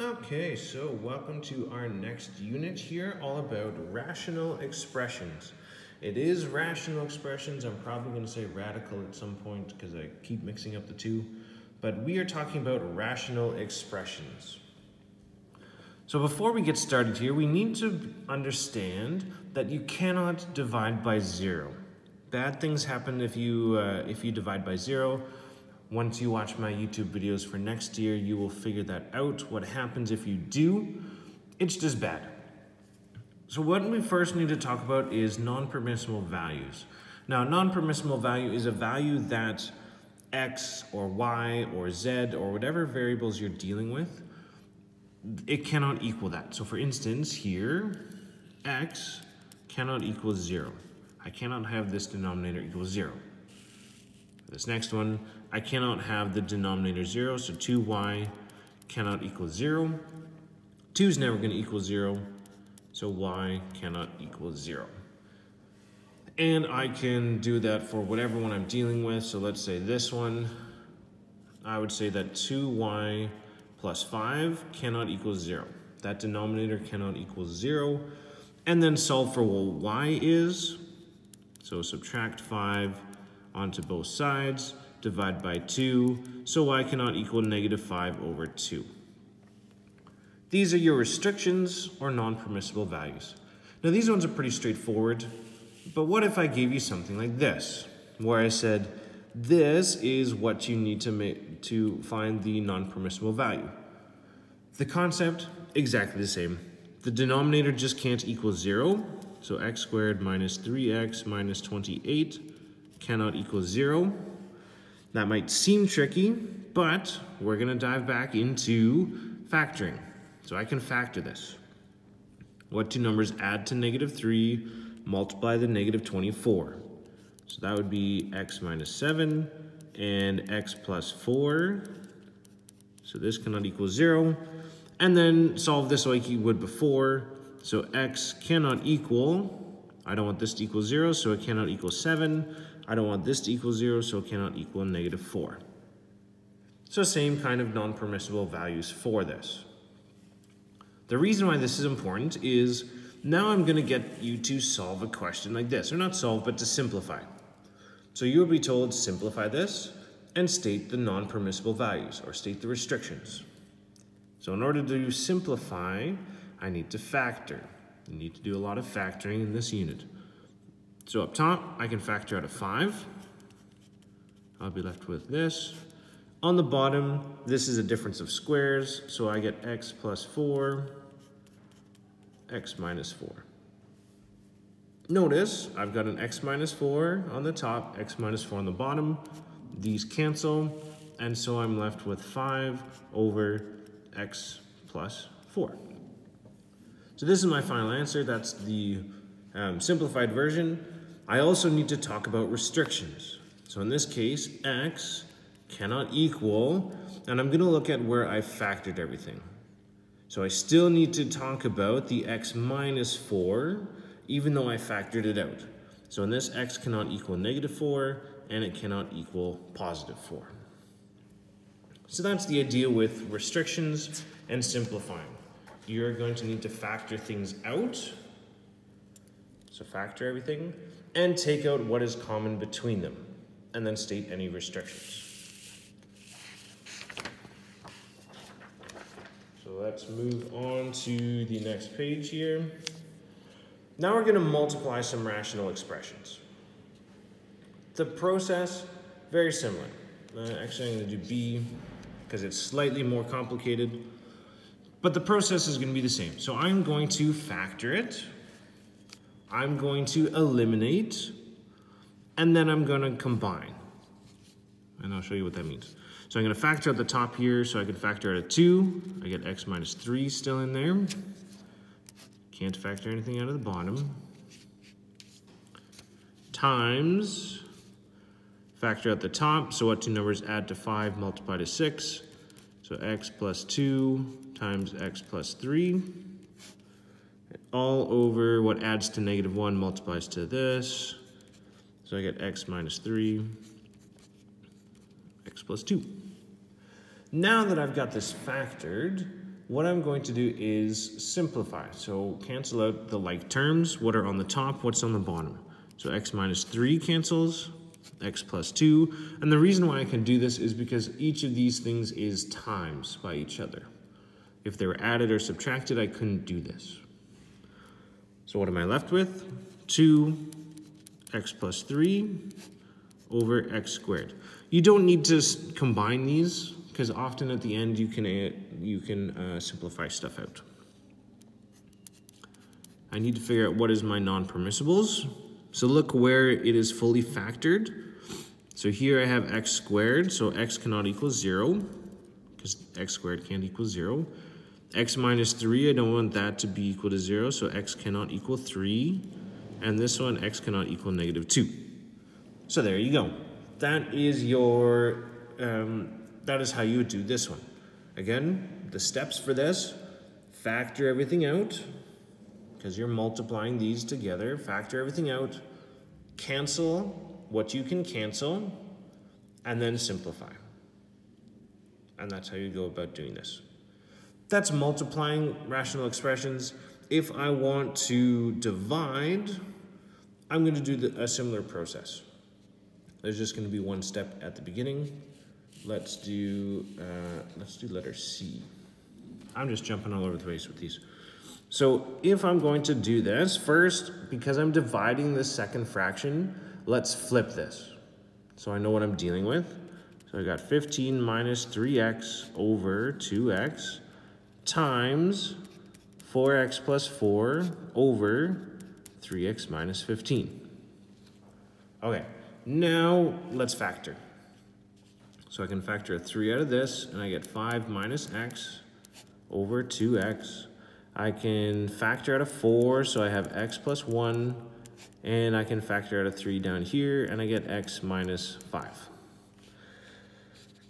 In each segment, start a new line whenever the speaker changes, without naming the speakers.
Okay, so welcome to our next unit here, all about rational expressions. It is rational expressions. I'm probably going to say radical at some point because I keep mixing up the two. But we are talking about rational expressions. So before we get started here, we need to understand that you cannot divide by zero. Bad things happen if you, uh, if you divide by zero. Once you watch my YouTube videos for next year, you will figure that out. What happens if you do, it's just bad. So what we first need to talk about is non-permissible values. Now, non-permissible value is a value that x or y or z or whatever variables you're dealing with, it cannot equal that. So for instance, here, x cannot equal zero. I cannot have this denominator equal zero. This next one, I cannot have the denominator zero, so 2y cannot equal zero. 2 is never going to equal zero. So y cannot equal zero. And I can do that for whatever one I'm dealing with. So let's say this one, I would say that 2y plus 5 cannot equal 0. That denominator cannot equal 0. And then solve for what y is. So subtract 5 onto both sides, divide by 2. So y cannot equal negative 5 over 2. These are your restrictions or non-permissible values. Now these ones are pretty straightforward, but what if I gave you something like this, where I said, this is what you need to make to find the non-permissible value. The concept, exactly the same. The denominator just can't equal zero, so x squared minus 3x minus 28 cannot equal zero. That might seem tricky, but we're gonna dive back into factoring. So I can factor this. What two numbers add to negative 3, multiply the negative 24. So that would be x minus 7 and x plus 4. So this cannot equal 0. And then solve this like you would before. So x cannot equal, I don't want this to equal 0, so it cannot equal 7. I don't want this to equal 0, so it cannot equal negative 4. So same kind of non-permissible values for this. The reason why this is important is now I'm going to get you to solve a question like this, or not solve, but to simplify. So you will be told simplify this and state the non-permissible values, or state the restrictions. So in order to simplify, I need to factor. You need to do a lot of factoring in this unit. So up top, I can factor out a 5. I'll be left with this. On the bottom, this is a difference of squares, so I get x plus 4 x minus 4. Notice I've got an x minus 4 on the top, x minus 4 on the bottom. These cancel, and so I'm left with 5 over x plus 4. So this is my final answer. That's the um, simplified version. I also need to talk about restrictions. So in this case, x cannot equal, and I'm going to look at where I've factored everything. So I still need to talk about the x minus 4, even though I factored it out. So in this, x cannot equal negative 4, and it cannot equal positive 4. So that's the idea with restrictions and simplifying. You're going to need to factor things out, factor everything, and take out what is common between them, and then state any restrictions. So let's move on to the next page here. Now we're going to multiply some rational expressions. The process, very similar. Uh, actually, I'm going to do B because it's slightly more complicated. But the process is going to be the same. So I'm going to factor it. I'm going to eliminate. And then I'm going to combine. And I'll show you what that means. So I'm going to factor out the top here, so I can factor out a 2. I get x minus 3 still in there. Can't factor anything out of the bottom. Times, factor out the top, so what two numbers add to 5 multiply to 6? So x plus 2 times x plus 3. All over what adds to negative 1 multiplies to this. So I get x minus 3, x plus 2. Now that I've got this factored, what I'm going to do is simplify. So cancel out the like terms. What are on the top, what's on the bottom? So x minus 3 cancels, x plus 2. And the reason why I can do this is because each of these things is times by each other. If they were added or subtracted, I couldn't do this. So what am I left with? 2 x plus 3 over x squared. You don't need to combine these because often at the end you can, uh, you can uh, simplify stuff out. I need to figure out what is my non-permissibles. So look where it is fully factored. So here I have x squared, so x cannot equal 0 because x squared can't equal 0 x minus 3, I don't want that to be equal to 0, so x cannot equal 3. And this one, x cannot equal negative 2. So there you go. That is your, um, that is how you would do this one. Again, the steps for this, factor everything out, because you're multiplying these together, factor everything out, cancel what you can cancel, and then simplify. And that's how you go about doing this. That's multiplying rational expressions. If I want to divide, I'm going to do the, a similar process. There's just going to be one step at the beginning. Let's do, uh, let's do letter C. I'm just jumping all over the place with these. So if I'm going to do this, first, because I'm dividing the second fraction, let's flip this. So I know what I'm dealing with. So I got 15 minus 3x over 2x times 4x plus 4 over 3x minus 15. Okay, now let's factor. So I can factor a 3 out of this, and I get 5 minus x over 2x. I can factor out a 4, so I have x plus 1, and I can factor out a 3 down here, and I get x minus 5.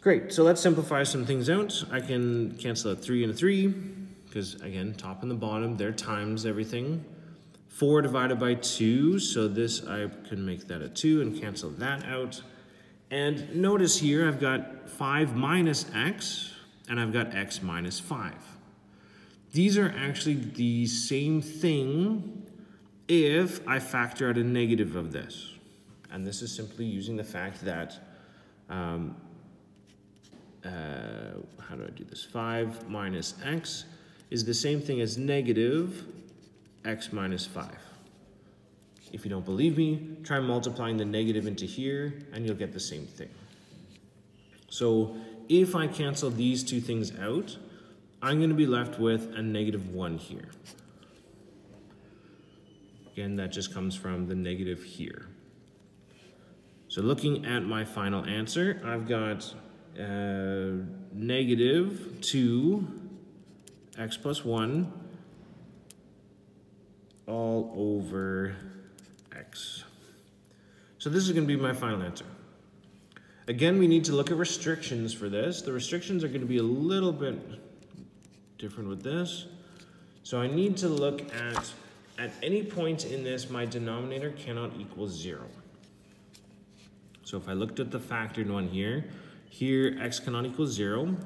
Great, so let's simplify some things out. I can cancel out 3 and 3, because again, top and the bottom, they're times everything. 4 divided by 2, so this I can make that a 2 and cancel that out. And notice here I've got 5 minus x, and I've got x minus 5. These are actually the same thing if I factor out a negative of this. And this is simply using the fact that um, uh, how do I do this? 5 minus x is the same thing as negative x minus 5. If you don't believe me, try multiplying the negative into here and you'll get the same thing. So if I cancel these two things out, I'm going to be left with a negative 1 here. Again, that just comes from the negative here. So looking at my final answer, I've got uh, negative 2 x plus 1 all over x. So this is going to be my final answer. Again, we need to look at restrictions for this. The restrictions are going to be a little bit different with this. So I need to look at, at any point in this, my denominator cannot equal 0. So if I looked at the factored one here, here, x cannot equal 0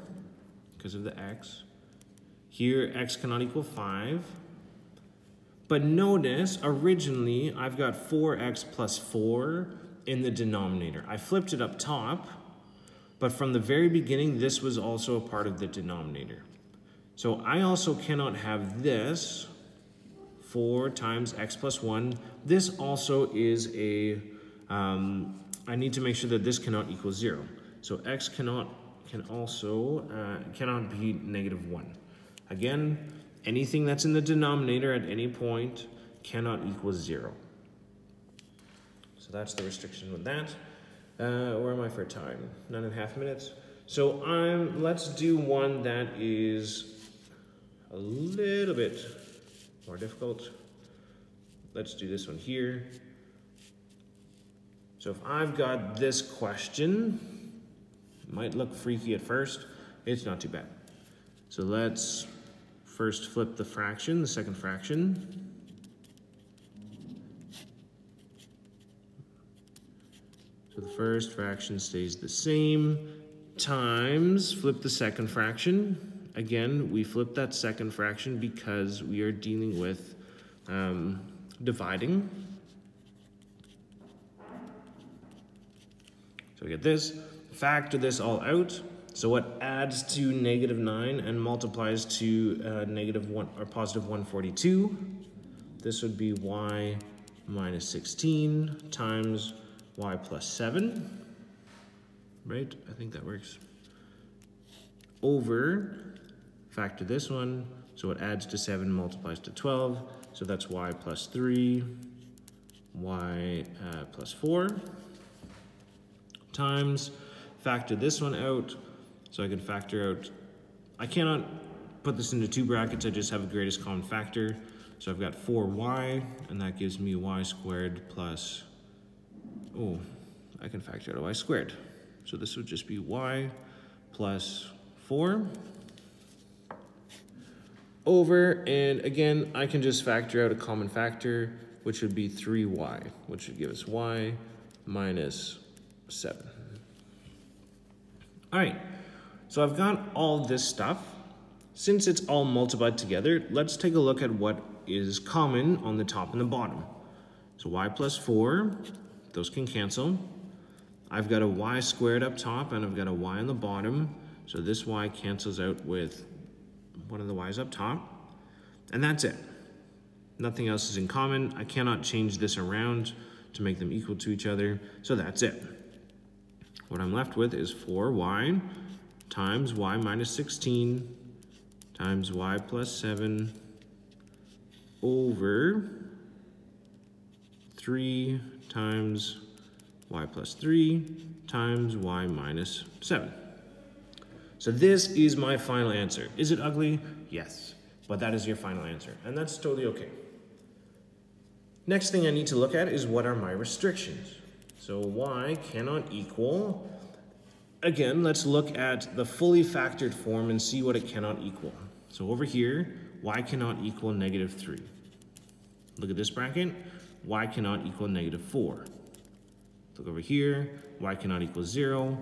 because of the x. Here, x cannot equal 5. But notice, originally, I've got 4x plus 4 in the denominator. I flipped it up top, but from the very beginning, this was also a part of the denominator. So I also cannot have this, 4 times x plus 1. This also is a. Um, I need to make sure that this cannot equal 0. So x cannot can also uh, cannot be negative 1. Again, anything that's in the denominator at any point cannot equal 0. So that's the restriction with that. Uh, where am I for time? Nine and a half minutes. So I'm, let's do one that is a little bit more difficult. Let's do this one here. So if I've got this question, might look freaky at first. It's not too bad. So let's first flip the fraction, the second fraction. So the first fraction stays the same, times, flip the second fraction, again, we flip that second fraction because we are dealing with um, dividing. So we get this, factor this all out. So what adds to negative 9 and multiplies to uh, negative 1 or positive 142? This would be y minus 16 times y plus 7. Right? I think that works. Over, factor this one, so it adds to 7, multiplies to 12. So that's y plus 3, y uh, plus 4 times, factor this one out, so I can factor out, I cannot put this into two brackets, I just have a greatest common factor. So I've got 4y, and that gives me y squared plus, oh, I can factor out a y squared. So this would just be y plus 4 over, and again, I can just factor out a common factor, which would be 3y, which would give us y minus 7. All right, so I've got all this stuff. Since it's all multiplied together, let's take a look at what is common on the top and the bottom. So y plus 4, those can cancel. I've got a y squared up top and I've got a y on the bottom. So this y cancels out with one of the y's up top. And that's it. Nothing else is in common. I cannot change this around to make them equal to each other. So that's it. What I'm left with is 4y times y minus 16 times y plus 7 over 3 times y plus 3 times y minus 7. So this is my final answer. Is it ugly? Yes, but that is your final answer, and that's totally okay. Next thing I need to look at is what are my restrictions. So y cannot equal, again, let's look at the fully factored form and see what it cannot equal. So over here, y cannot equal negative 3. Look at this bracket, y cannot equal negative 4. Look over here, y cannot equal 0.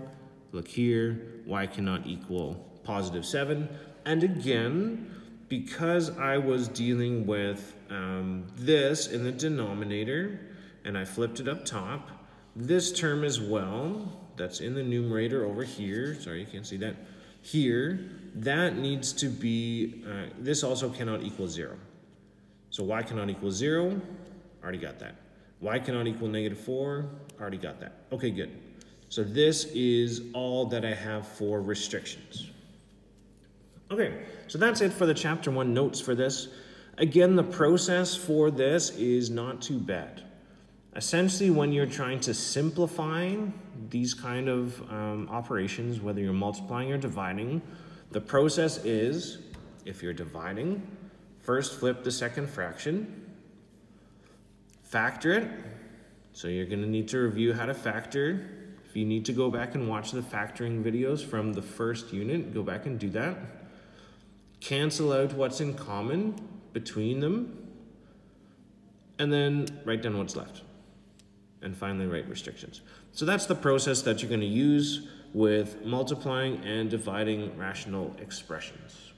Look here, y cannot equal positive 7. And again, because I was dealing with um, this in the denominator, and I flipped it up top, this term as well, that's in the numerator over here, sorry, you can't see that, here, that needs to be, uh, this also cannot equal 0. So y cannot equal 0, already got that. y cannot equal negative 4, already got that. Okay, good. So this is all that I have for restrictions. Okay, so that's it for the chapter one notes for this. Again, the process for this is not too bad. Essentially, when you're trying to simplify these kind of um, operations, whether you're multiplying or dividing, the process is, if you're dividing, first flip the second fraction, factor it. So you're gonna need to review how to factor if you need to go back and watch the factoring videos from the first unit, go back and do that. Cancel out what's in common between them, and then write down what's left. And finally, write restrictions. So that's the process that you're going to use with multiplying and dividing rational expressions.